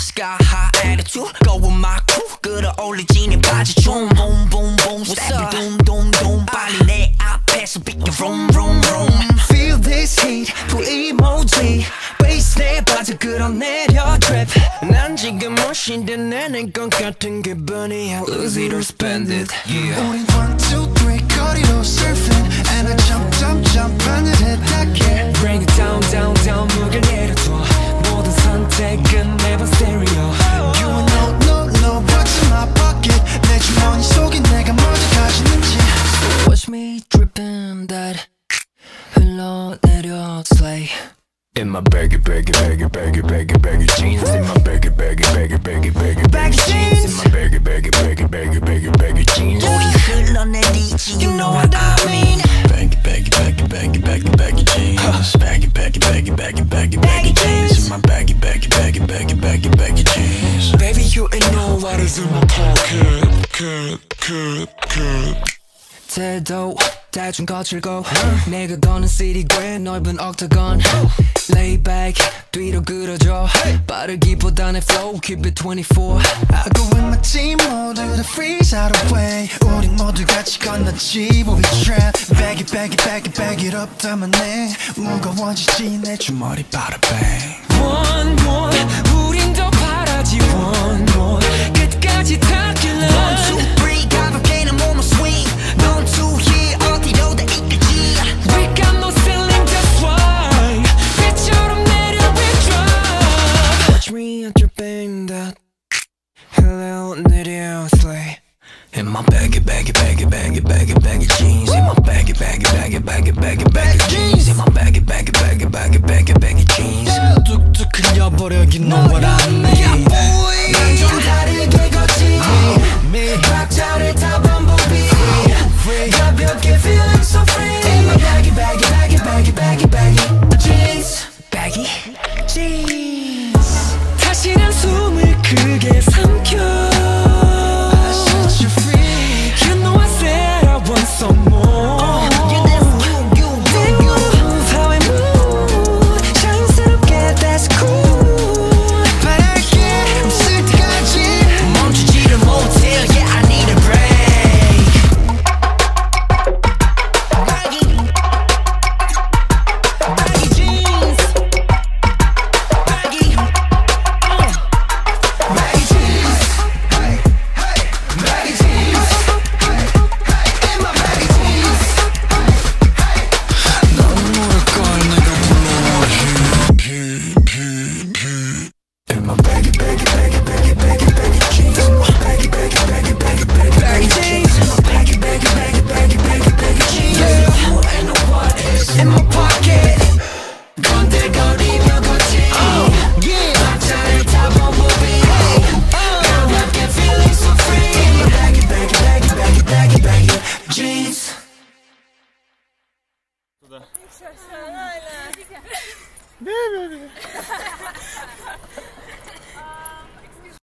내리고 Sky high attitude Go with my crew 끌어올리지는 바지 좀 Boom boom boom Step doom doom doom 빨리 내 앞에서 비켜 Vroom vroom vroom Feel this heat 그 emoji Bass 내 바지 끌어내려 trip 난 지금 멋인데 내는 것 같은 기분이야 Lose it or spend it yeah. 우린 one two three 거리로 surfing me dripping that 흘러내려 slay In my baggy, baggy, baggy, baggy, baggy, baggy jeans. In my baggy, baggy, baggy, baggy, baggy, baggy jeans. In my baggy, baggy, baggy, baggy, baggy, baggy jeans. 우리 흘러내리지 You know what I mean Baggy, baggy, baggy, baggy, baggy, baggy jeans. Baggy, baggy, baggy, baggy, baggy, baggy jeans. In my baggy, baggy, baggy, baggy, baggy, baggy jeans. Baby you ain't know what is in my pocket cut, cut, cut. 태도 대충 거칠고 내가 거는 city 꽤 넓은 octagon Lay back 뒤로 끌어줘 빠르기보다는 flow keep it 24 I go with my team 모두 다 freeze out of way 우린 모두 같이 건너지 We trap Bag it bag it bag it bag it up 담아내 무거워지지 내 주머니 bada bang One more 우린 더 바라지 One In my baggy, baggy, baggy, baggy, baggy, baggy jeans. In my baggy, baggy, baggy, baggy, baggy, baggy jeans. In my baggy, baggy, baggy, baggy, baggy, baggy jeans. 뚝뚝 흘려버려 you know what I mean Said Değil mi?